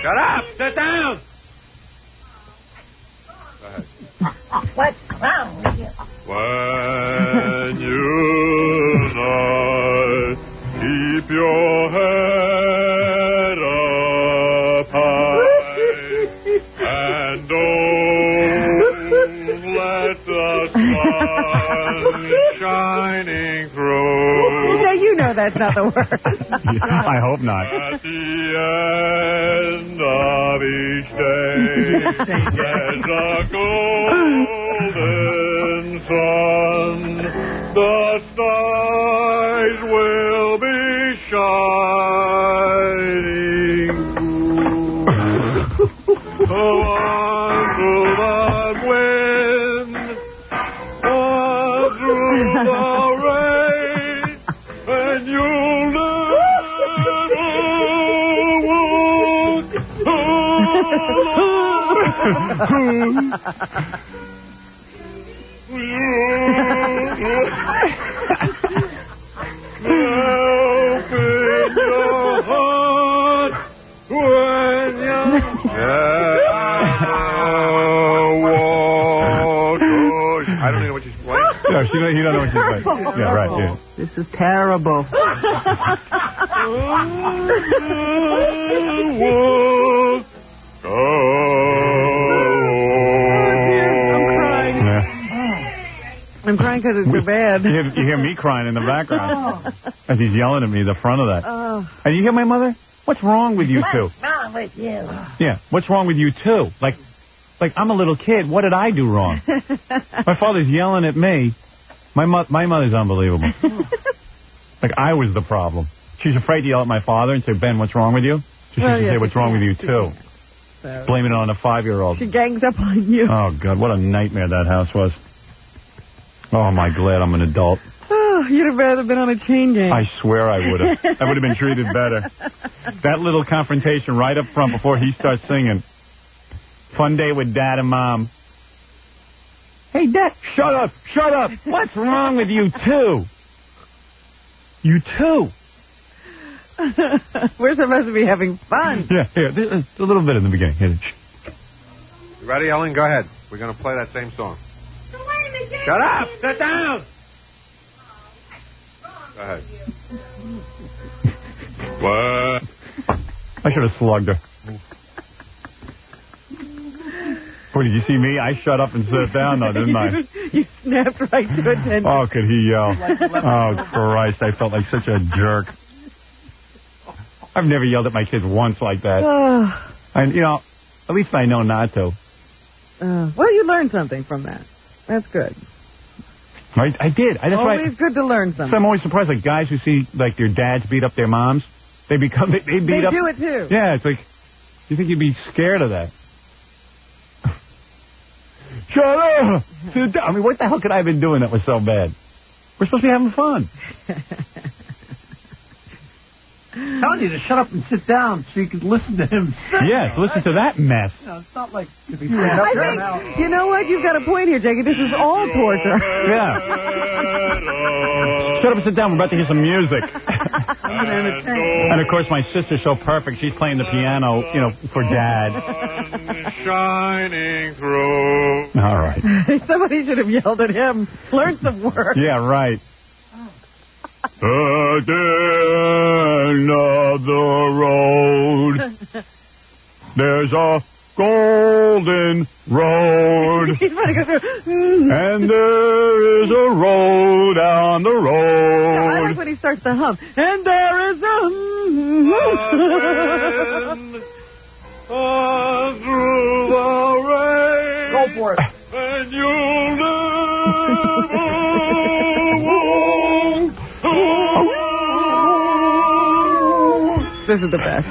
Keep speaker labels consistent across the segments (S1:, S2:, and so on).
S1: Shut up! Sit down! Go ahead.
S2: What clown are you?
S1: When you lie, keep your head
S3: that's not the word.
S4: I hope not.
S1: At the end of each day, there's a golden sun. The stars will be shining Open your heart when you're... I don't know what she's playing.
S4: No, she don't, he don't know what she's playing. Yeah, right, yeah.
S3: This is terrible. I'm crying because it's so bad.
S4: You hear, you hear me crying in the background oh. as he's yelling at me, the front of that.
S3: Oh.
S4: And you hear my mother? What's wrong with you two?
S2: What's wrong with you?
S4: Yeah, what's wrong with you too? Like, like I'm a little kid. What did I do wrong? my father's yelling at me. My mo- my mother's unbelievable. like I was the problem. She's afraid to yell at my father and say, Ben, what's wrong with you? So she
S3: Well,
S4: should
S3: yeah,
S4: say, what's wrong with you too?
S3: So-
S4: Blaming it on a five-year-old.
S3: She gangs up on you.
S4: Oh God, what a nightmare that house was. Oh, am I glad I'm an adult.
S3: Oh, you'd have rather been on a chain gang.
S4: I swear I would have. I would have been treated better. That little confrontation right up front before he starts singing. Fun day with dad and mom. Hey, dad, shut up, shut up. What's wrong with you two? You two.
S3: We're supposed to be having fun.
S4: Yeah, here, this- a little bit in the beginning. Here.
S1: You ready, Ellen? Go ahead. We're going to play that same song. Shut up! Sit down! Go ahead. What?
S4: I should have slugged her. Boy, did you see me? I shut up and sat down, though, didn't I?
S3: you snapped right to attention.
S4: Oh, could he yell? Oh, Christ, I felt like such a jerk. I've never yelled at my kids once like that.
S3: Oh,
S4: And, you know, at least I know not to.
S3: uh, well, you learned something from that. That's good.
S4: Right? I did. I, that's
S3: Always
S4: right.
S3: good to learn something. So.
S4: I'm always surprised, like, guys who see, like, their dads beat up their moms. They become, they, they beat
S3: They
S4: up.
S3: do it too.
S4: Yeah, it's like, you think you'd be scared of that? Shut up! Sit down. I mean, what the hell could I have been doing that was so bad? We're supposed to be having fun.
S5: telling you to shut up and sit down so you can listen to him sing.
S4: Yes, listen to that mess.
S5: You know, it's not like to be
S3: I think, you know what? You've got a point here, Jackie. This is all torture.
S4: Yeah. Shut up and sit down. We're about to hear some music. and of course, my sister's so perfect. She's playing the piano, you know, for dad.
S1: Shining through.
S4: All right.
S3: Somebody should have yelled at him. Learn some words.
S4: Yeah, right. At the end of the road, there's a golden road.
S3: He's about to go through.
S4: And there is a road down the road.
S3: I
S4: road.
S3: like when he starts to hum. And there is a.
S1: On through the rain.
S5: Go for it.
S1: And you'll never
S3: This is the best.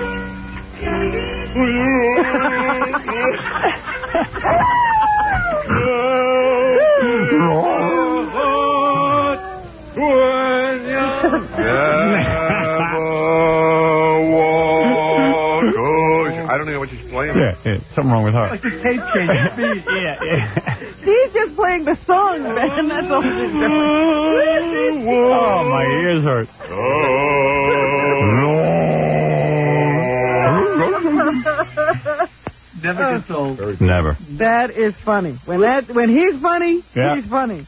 S1: I don't know what she's playing.
S4: Yeah, yeah, something wrong with her.
S5: Like the tape change
S4: yeah, yeah.
S3: He's just playing the song, man. That's all he's doing.
S4: Oh, my ears hurt.
S5: Oh, Never gets oh. old.
S4: Never.
S3: That is funny. When that when he's funny,
S4: Yeah.
S3: he's funny.